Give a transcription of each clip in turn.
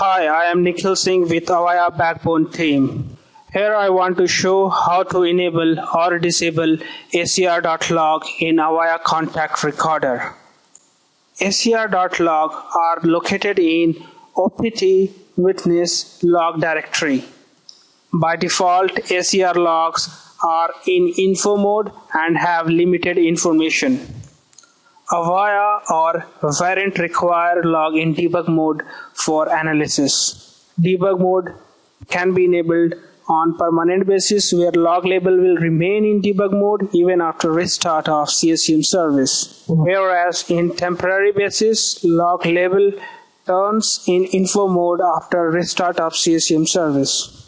Hi, I am Nikhil Singh with Avaya Backbone team. Here I want to show how to enable or disable ACR.log in Avaya Contact Recorder. ACR.log are located in OPT Witness log directory. By default, ACR logs are in info mode and have limited information. Avaya or Verint require log in debug mode for analysis. Debug mode can be enabled on permanent basis where log label will remain in debug mode even after restart of CSM service. Mm-hmm. Whereas in temporary basis, log label turns in info mode after restart of CSM service.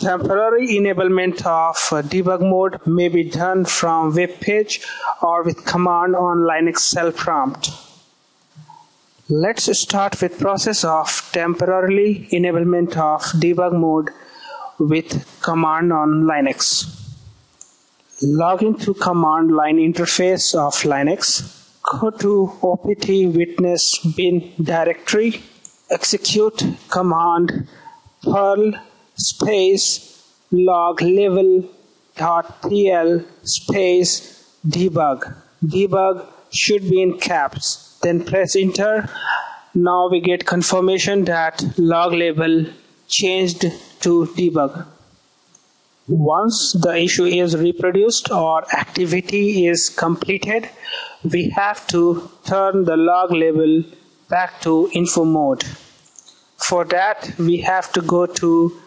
Temporary enablement of uh, debug mode may be done from web page or with command on Linux cell prompt. Let's start with process of temporarily enablement of debug mode with command on Linux. Log into command line interface of Linux. Go to opt witness bin directory. Execute command perl space log level dot pl space debug. Debug should be in caps. Then press enter. Now we get confirmation that log label changed to debug. Once the issue is reproduced or activity is completed we have to turn the log label back to info mode. For that we have to go to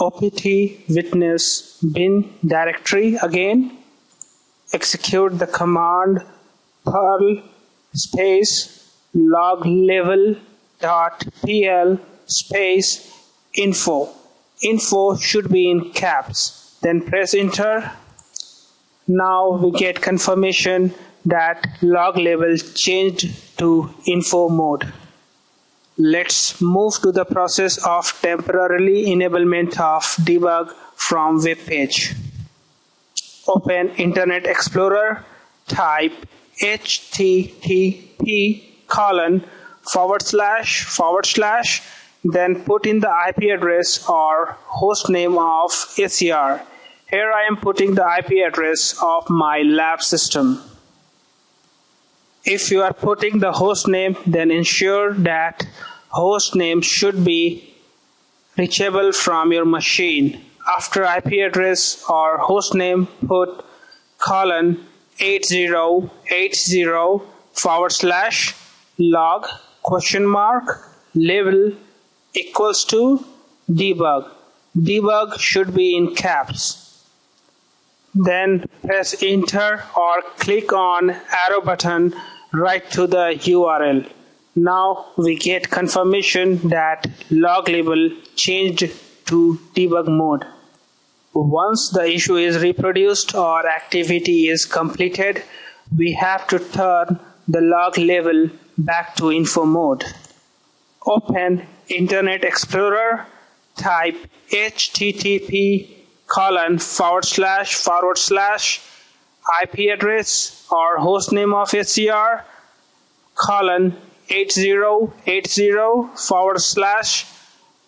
opt witness bin directory again execute the command perl space log level dot pl space info. Info should be in caps. Then press enter. Now we get confirmation that log level changed to info mode Let's move to the process of temporarily enablement of debug from web page. Open Internet Explorer, type http colon forward slash forward slash then put in the IP address or host name of ACR. Here I am putting the IP address of my lab system. If you are putting the host name, then ensure that host name should be reachable from your machine. After IP address or host name, put colon 8080 forward slash log question mark level equals to debug. Debug should be in caps then press enter or click on arrow button right to the URL. Now we get confirmation that log label changed to debug mode. Once the issue is reproduced or activity is completed, we have to turn the log label back to info mode. Open Internet Explorer, type http colon forward slash forward slash IP address or host name of ACR colon 8080 forward slash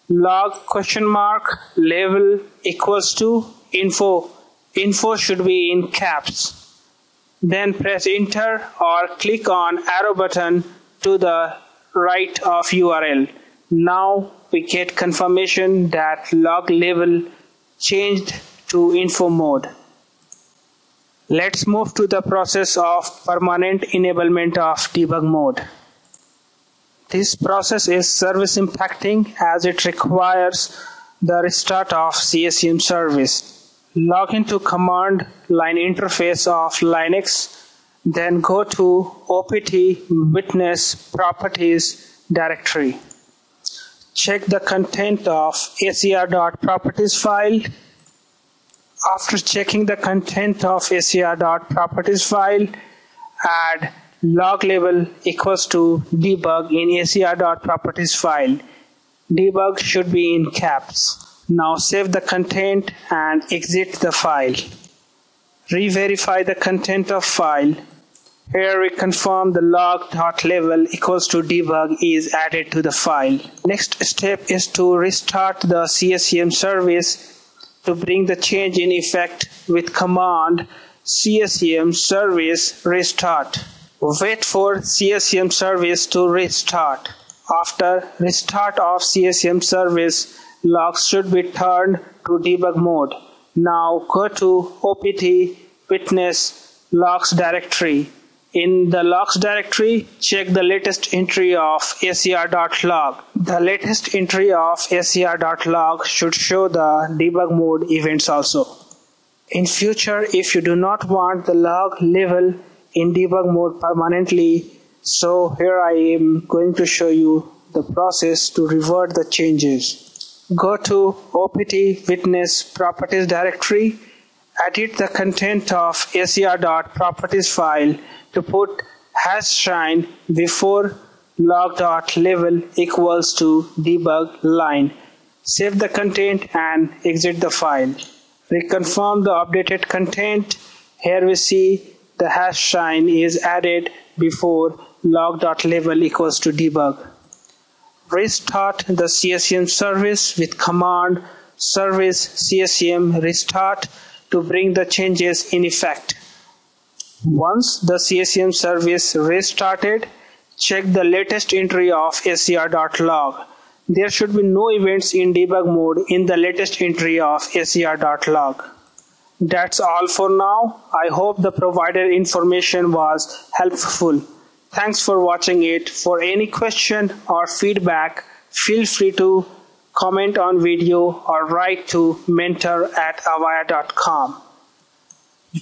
log question mark level equals to info. Info should be in caps. Then press enter or click on arrow button to the right of url now we get confirmation that log level changed to info mode let's move to the process of permanent enablement of debug mode this process is service impacting as it requires the restart of CSM service. Log into command line interface of Linux, then go to opt witness properties directory. Check the content of acr.properties file. After checking the content of acr.properties file, add log label equals to debug in acr.properties file. Debug should be in caps. Now save the content and exit the file. Re-verify the content of file. Here we confirm the log.level equals to debug is added to the file. Next step is to restart the CSCM service to bring the change in effect with command CSCM service restart. Wait for CSCM service to restart. After restart of CSCM service, logs should be turned to debug mode. Now go to OPT witness logs directory. In the logs directory, check the latest entry of acr.log. The latest entry of acr.log should show the debug mode events also. In future, if you do not want the log level in debug mode permanently, so here I am going to show you the process to revert the changes. Go to OPT witness properties directory, edit the content of acr.properties file to put hash sign before log.level equals to debug line. Save the content and exit the file. Reconfirm the updated content. Here we see the hash sign is added before log.level equals to debug. Restart the CSM service with command service csm restart to bring the changes in effect. Once the CSM service restarted, check the latest entry of acr.log. There should be no events in debug mode in the latest entry of acr.log. That's all for now. I hope the provided information was helpful. Thanks for watching it. For any question or feedback, feel free to comment on video or write to mentor at avaya.com.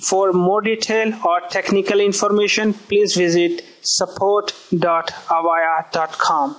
For more detail or technical information, please visit support.avaya.com.